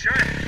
sure.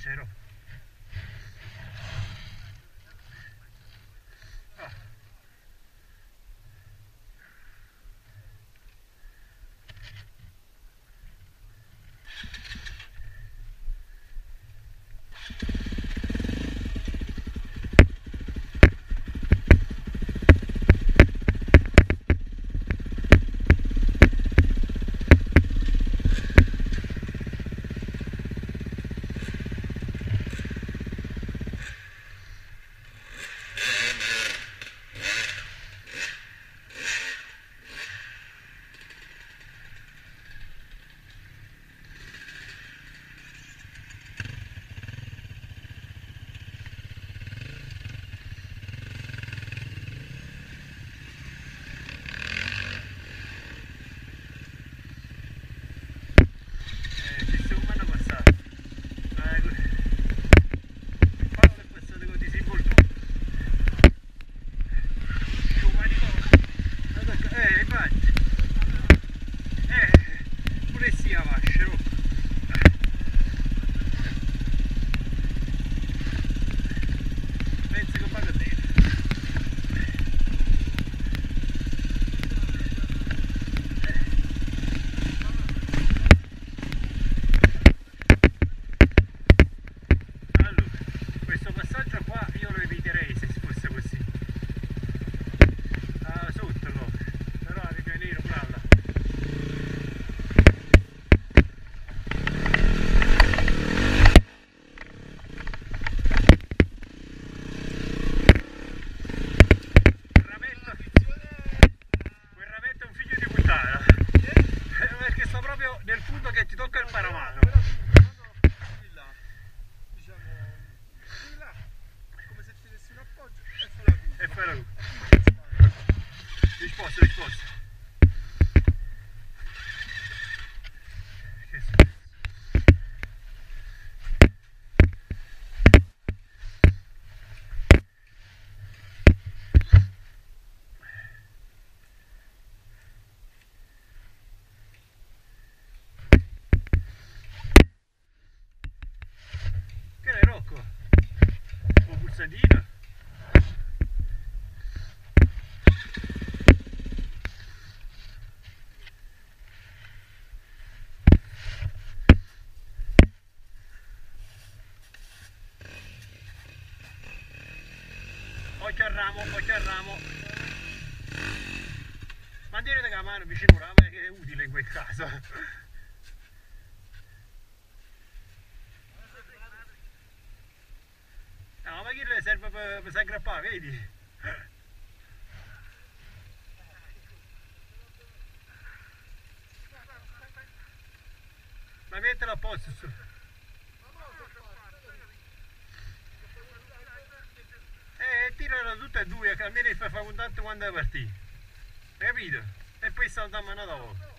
lechero. vicino una rame che è utile in quel caso. No, ma chi le serve per, per aggrappare, vedi? Ma mettela a posto su. Eh, tirano tutte e due, almeno fa un tanto quando è partito. Capito? Santa Manada vos.